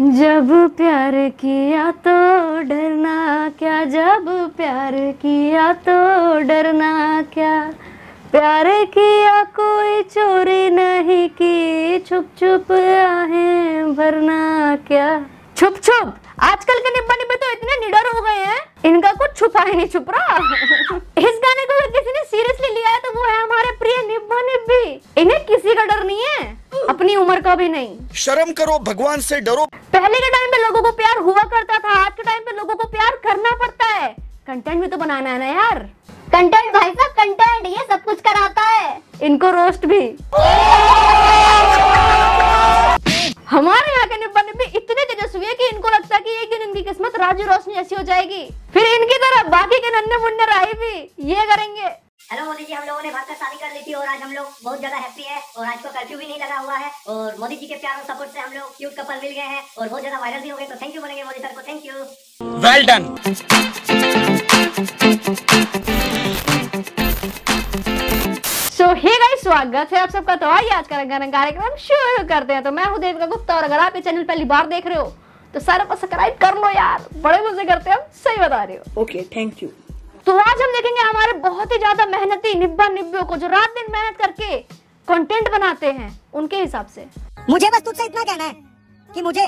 जब प्यार किया तो डरना क्या? जब प्यार किया तो डरना क्या? प्यार किया कोई चोरी नहीं की छुप छुप आहें भरना क्या? छुप छुप? आजकल के निब्बा निब्बे तो इतने निडर हो गए हैं। इनका कुछ छुपा ही नहीं छुप रहा। इस गाने को अगर किसी ने सीरियसली लिया है तो वो है हमारे प्रिय निब्बा निब्बी इन्हें किसी का डर नहीं है अपनी उम्र का भी नहीं। शर्म करो भगवान से डरो। पहले के टाइम पे लोगों को प्यार हुआ करता था आज के टाइम पे लोगों को प्यार करना पड़ता है। कंटेंट भी तो बनाना है ना यार। कंटेंट भाई साहब कंटेंट ये सब कुछ कराता है। इनको रोस्ट भी। हमारे यहाँ के निब्बा निब्बी इतने तेजस्वी है कि इनको लगता है कि एक दिन इनकी किस्मत राजू रोशनी ऐसी हो जाएगी। फिर इनकी तरह बाकी के नन्हे मुन्ने राही भी ये करेंगे। हेलो मोदी जी हम लोगों ने भाग कर शादी कर ली थी और आज हम लोग बहुत ज़्यादा हैप्पी है और आज को कर्फ्यू भी नहीं लगा हुआ है और मोदी जी के प्यार और सपोर्ट से हम लोग क्यूट कपल मिल गए हैं और बहुत ज़्यादा वायरल भी हो गए तो थैंक यू बोलेंगे मोदी सर को thank you well done so hey guys स्वागत है आप सबका। तो आइए आज का गाना कार्यक्रम शुरू करते हैं। तो मैं हूँ देविका गुप्ता और अगर आप ये चैनल पहली बार देख रहे हो तो सारा को सब्सक्राइब कर लो यार। बड़े मज़े करते हैं हम सही बता रहे हो। ओके थैंक यू तो आज हम देखेंगे हमारे बहुत ही ज़्यादा मेहनती निब्बा निब्बियों को जो रात दिन मेहनत करके कंटेंट बनाते हैं उनके हिसाब से। मुझे बस तुझसे इतना कहना है कि मुझे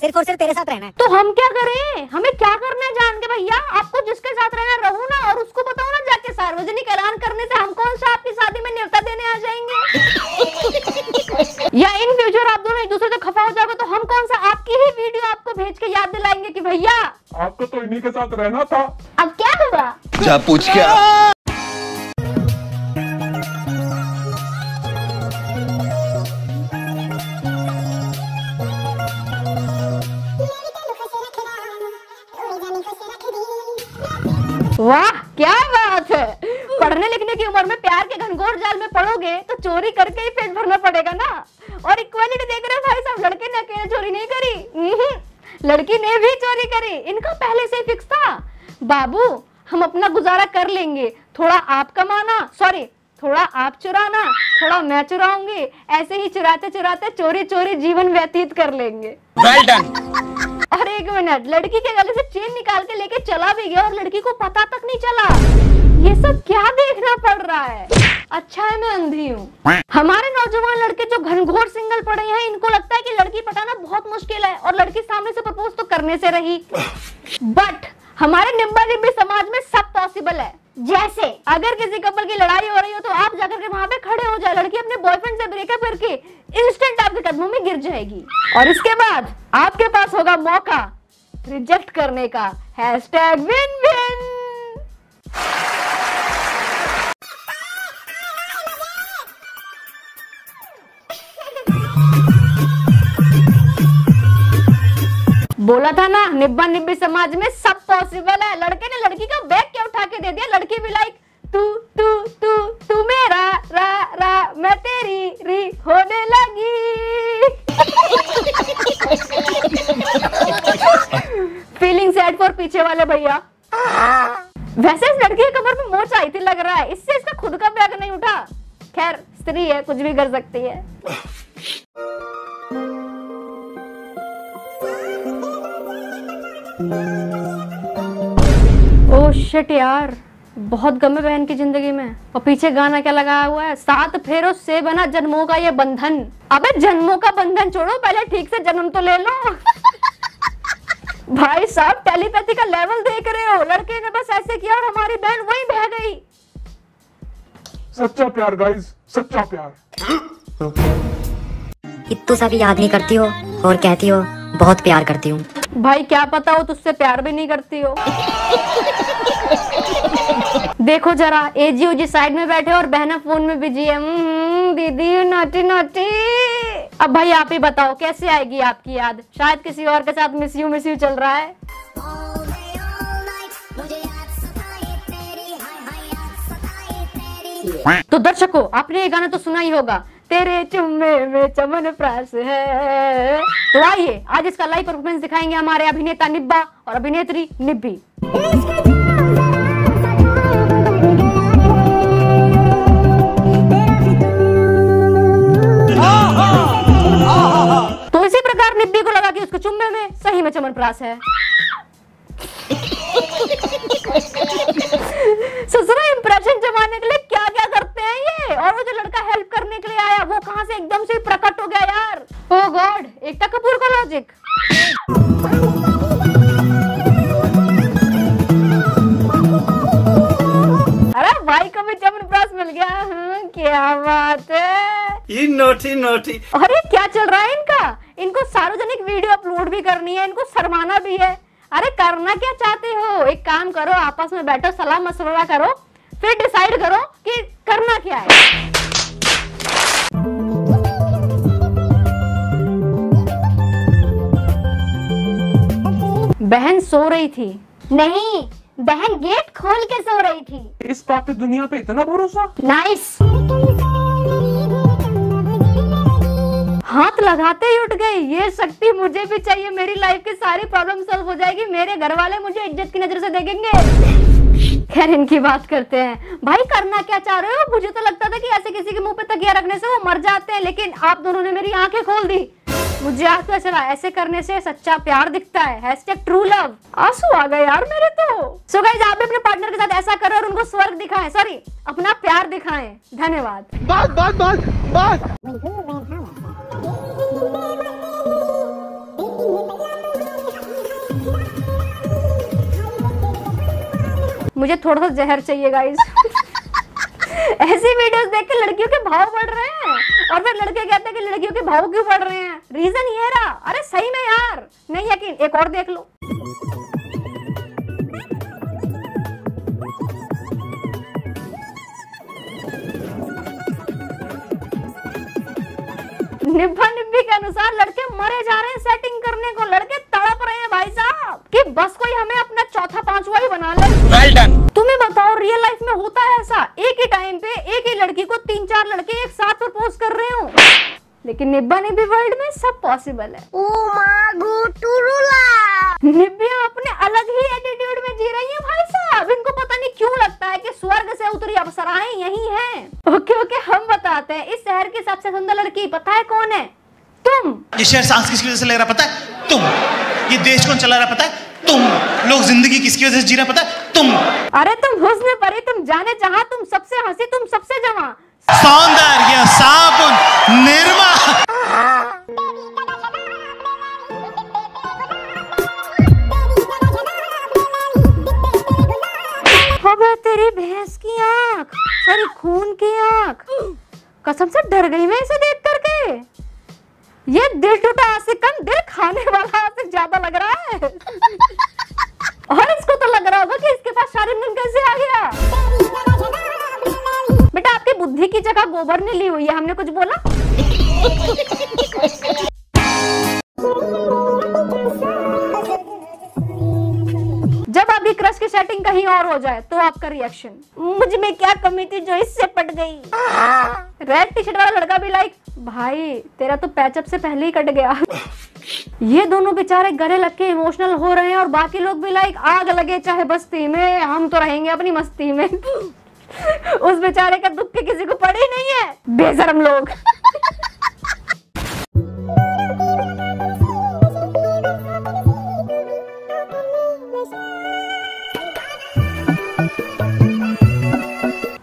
सिर्फ़ और सिर्फ़ तेरे साथ रहना है। तो हम क्या करें? हमें क्या करना है जान के भैया? आपको जिसके साथ रहना रहो ना और उसको बताओ ना जाके सार्वजनिक ऐलान करने से हम कौन सा आपकी शादी में न्योता देने आ जाएँगे। या इन फ्यूचर आप दोनों एक दूसरे से खफा हो जाओगे तो हम कौन सा आपकी ही वीडियो आपको भेज के याद दिलाएँगे कि भैया आपको तो इन्हीं के साथ रहना था। अब क्या हुआ? जा पूछ क्या? वाह क्या बात है। पढ़ने लिखने की उम्र में प्यार के घनघोर जाल में पढ़ोगे तो चोरी करके ही पेट भरना पड़ेगा ना। और इक्वालिटी देख रहे हो भाई साहब लड़के ने अकेले चोरी नहीं करी। उहुं, लड़की ने भी चोरी करी। इनका पहले से ही फिक्स था। बाबू हम अपना गुजारा कर लेंगे। थोड़ा आप कमाना सॉरी थोड़ा आप चुराना थोड़ा मैं चुराऊँगी। ऐसे ही चुराते चुराते चोरी चोरी जीवन व्यतीत कर लेंगे। वेल डन और एक मिनट लड़की के गले से चेन निकाल के लेके चला भी गया और लड़की को पता तक नहीं चला। ये सब क्या देखना पड़ रहा है? अच्छा है मैं अंधी हूँ। हमारे नौजवान लड़के जो घनघोर सिंगल पड़े हैं इनको लगता है कि लड़की पटाना बहुत मुश्किल है और लड़की सामने करने से रही। बट हमारे निम्बा निम्बी समाज में सब पॉसिबल है। जैसे अगर किसी कपल की लड़ाई हो रही हो तो आप जाकर के वहाँ पे खड़े हो जाए लड़की अपने बॉयफ्रेंड से ब्रेकअप करके इंस्टेंट आपके कदमों में गिर जाएगी। और इसके बाद आपके पास होगा मौका रिजेक्ट करने का। हैशटैग विन विन बोला था ना, निब्बा निब्बी समाज में सब पॉसिबल है। लड़के ने लड़की का बैग क्या उठा के दे दिया? लड़की भी लाइक तू तू तू तू मेरा, रा रा, मैं तेरी री होने लगी। फीलिंग सैड फॉर पीछे वाले भैया। वैसे इस लड़की के कमर में मोच आई थी लग रहा है। इससे इसका खुद का बैग नहीं उठा। खैर, स्त्री है, कुछ भी कर सकती है। ओ शिट यार बहुत गम है बहन की ज़िंदगी में। और पीछे गाना क्या लगाया हुआ है? सात फेरों से बना जन्मों का ये बंधन। अबे जन्मों का बंधन छोड़ो पहले ठीक से जन्म तो ले लो। भाई साहब टेलीपैथी का लेवल देख रहे हो। लड़के ने बस ऐसे किया और हमारी बहन वही बह गई। सच्चा प्यार गाइस सच्चा प्यार। इतू सा भी याद नहीं करती हो और कहती हो बहुत प्यार करती हूँ। भाई क्या पता हो तुझसे प्यार भी नहीं करती हो। देखो जरा एजी उजी साइड में बैठे और बहना फ़ोन में बिज़ी है। हम्म, दीदी नोटी नोटी अब भाई आप ही बताओ कैसे आएगी आपकी याद? शायद किसी और के साथ मिस यू मिस यू चल रहा है। तो दर्शकों आपने ये गाना तो सुना ही होगा। तेरे चुम्बे में चमन प्रास है। तो आइए, आज इसका लाइव परफॉर्मेंस दिखाएँगे हमारे अभिनेता निब्बा और अभिनेत्री निब्बी। तो इसी प्रकार निब्बी को लगा कि उसके चुम्बे में सही में चमन प्रास है। ससुरा कपूर का लॉजिक अरे भाई को भी चमनप्रास मिल गया हाँ, क्या बात है? ये नोटी नोटी अरे क्या चल रहा है इनका? इनको सार्वजनिक वीडियो अपलोड भी करनी है इनको शर्माना भी है। अरे करना क्या चाहते हो? एक काम करो आपस में बैठो सलाह मशवरा करो फिर डिसाइड करो कि करना क्या है। बहन सो रही थी। नहीं बहन गेट खोल के सो रही थी। इस बात पे दुनिया पे इतना भरोसा? नाइस। हाथ लगाते ही उठ गए ये शक्ति मुझे भी चाहिए। मेरी लाइफ की सारी प्रॉब्लम सॉल्व हो जाएगी। मेरे घर वाले मुझे इज़्ज़त की नज़र से देखेंगे। खैर इनकी बात करते हैं। भाई करना क्या चाह रहे हो? मुझे तो लगता था कि ऐसे किसी के मुँह पे तकिया रखने से वो मर जाते हैं लेकिन आप दोनों ने मेरी आँखें खोल दी। मुझे आज पता चला ऐसे करने से सच्चा प्यार दिखता है। हैशटैग ट्रू लव आँसू आ गए यार मेरे तो। सो गाइस आप भी अपने पार्टनर के साथ ऐसा करो और उनको स्वर्ग दिखाएँ। सॉरी अपना प्यार दिखाएँ। धन्यवाद। बस बस बस बस मुझे थोड़ा सा जहर चाहिए गाइस ऐसी वीडियोस देख के लड़कियों के भाव बढ़ रहे हैं। और फिर लड़के कहते हैं कि लड़कियों के भाव क्यों बढ़ रहे हैं? रीजन ये रहा। अरे सही में यार। नहीं यकीन एक और देख लो। निब्बा निब्बी के अनुसार लड़के मरे जा रहे हैं सेटिंग करने को। लड़के तड़प रहे हैं भाई साहब कि बस कोई हमें अपना चौथा पांचवा ही बना ले। वेल डन तुम्हें बताओ रियल लाइफ में होता है ऐसा? एक ही टाइम पे एक ही लड़की को तीन चार लड़के एक साथ प्रपोज कर रहे हो। लेकिन निब्बा निब्बी वर्ल्ड में सब पॉसिबल है। निब्बियाँ अपने अलग ही एटीट्यूड में जी रही हैं भाई साहब। इनको पता नहीं क्यों लगता है कि स्वर्ग से उतरी अप्सराएँ यही हैं। ओके ओके हम बताते हैं। इस शहर की सबसे सुंदर लड़की पता है कौन है? तुम। ये शहर सांस किसकी वजह से ले रहा पता है? तुम। ये देश कौन चला रहा पता है? तुम। लोग ज़िंदगी किसकी वजह से जी रहा पता है? तुम। अरे तुम हुस्न परी तुम जाने जहाँ तुम सबसे हँसी तुम सबसे जमा सौंदर्य साबुन निर्मा। तेरी भैंस की आँख सॉरी खून की आँख। कसम से डर गई मैं इसे देख करके। ये दिल टूटा आशिक कम दिल खाने वाला आशिक ज़्यादा लग रहा है। और इसको तो लग रहा होगा कि इसके पास शारीरिक कैसे आ गया। बेटा, आपकी बुद्धि की जगह गोबर ने ली हुई है, हमने कुछ बोला? जब आपकी क्रश की सेटिंग कहीं और हो जाए तो आपका रिएक्शन मुझमें क्या कमी थी जो इससे पट गई? रेड टी शर्ट वाला लड़का भी लाइक भाई, तेरा तो पैचअप से पहले ही कट गया। ये दोनों बेचारे गले लग के इमोशनल हो रहे हैं और बाकी लोग भी लाइक आग लगे चाहे बस्ती में, हम तो रहेंगे अपनी मस्ती में। उस बेचारे का दुख के किसी को पड़े नहीं है। बेजरम लोग।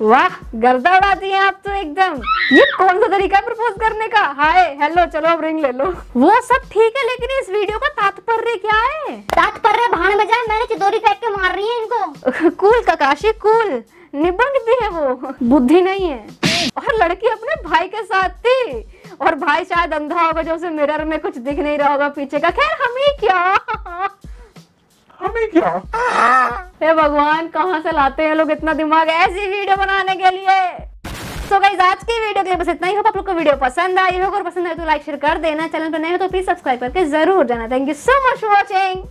वाह गर्दा उड़ा दिए आप तो एकदम। ये कौन सा तरीका है प्रपोज करने का? हाय हेलो चलो अब रिंग ले लो। वो सब ठीक है लेकिन इस वीडियो का तात्पर्य क्या है? तात्पर्य भाड़ बजाए मैंने चिदोरी फेंक के मार रही है इनको। कूल ककाशी कूल। निबंध भी है वो बुद्धि नहीं है। और लड़की अपने भाई के साथ थी। और भाई शायद अंधा होगा जो उसे मिरर में कुछ दिख नहीं रहा होगा पीछे का। खैर हमें क्या? हमें क्या। हे भगवान, कहाँ से लाते हैं लोग इतना दिमाग? ऐसी वीडियो बनाने के लिए। सो गाइस आज की वीडियो के लिए बस इतना ही। होप आप लोग को वीडियो पसंद आई होगा। और पसंद आए तो लाइक शेयर कर देना। चैनल पर नए हो तो प्लीज़ सब्सक्राइब करके ज़रूर जाना। Thank you so much for watching